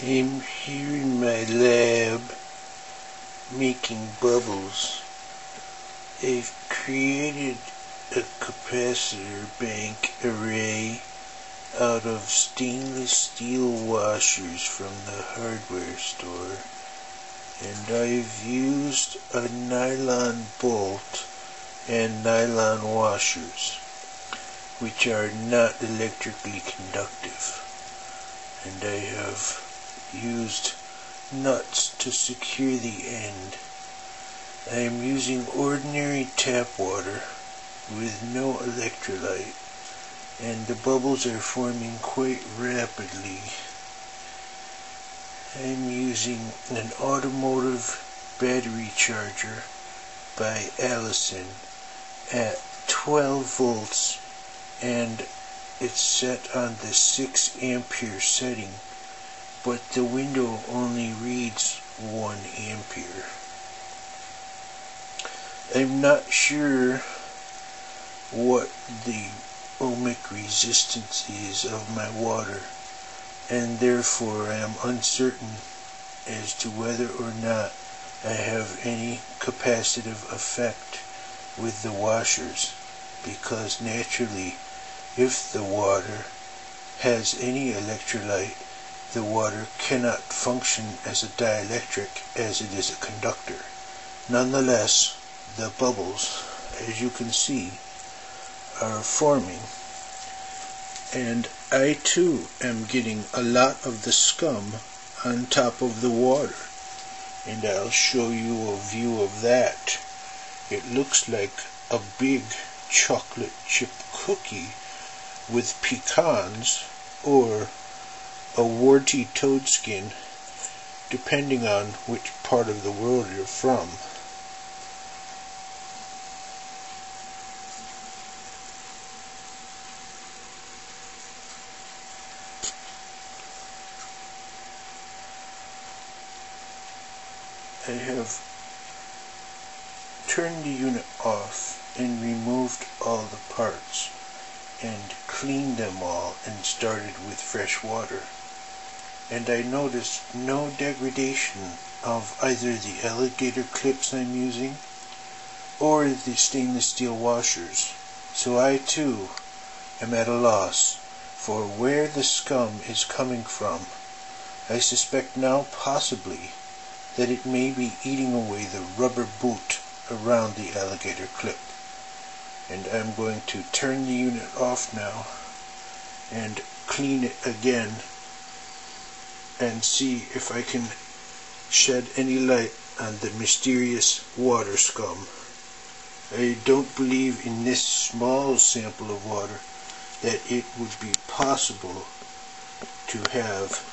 I'm here in my lab making bubbles. I've created a capacitor bank array out of stainless steel washers from the hardware store and I've used a nylon bolt and nylon washers which are not electrically conductive and I have used nuts to secure the end. I am using ordinary tap water with no electrolyte and the bubbles are forming quite rapidly. I'm using an automotive battery charger by Allison at 12 volts and it's set on the 6 ampere setting but the window only reads 1 ampere. I'm not sure what the ohmic resistance is of my water and therefore I am uncertain as to whether or not I have any capacitive effect with the washers because naturally if the water has any electrolyte the water cannot function as a dielectric as it is a conductor. Nonetheless, the bubbles, as you can see, are forming. And I too am getting a lot of the scum on top of the water. And I'll show you a view of that. It looks like a big chocolate chip cookie with pecans or a warty toad skin depending on which part of the world you're from. I have turned the unit off and removed all the parts and cleaned them all and started with fresh water and I noticed no degradation of either the alligator clips I'm using or the stainless steel washers. So I too am at a loss for where the scum is coming from. I suspect now possibly that it may be eating away the rubber boot around the alligator clip. And I'm going to turn the unit off now and clean it again and see if I can shed any light on the mysterious water scum. I don't believe in this small sample of water that it would be possible to have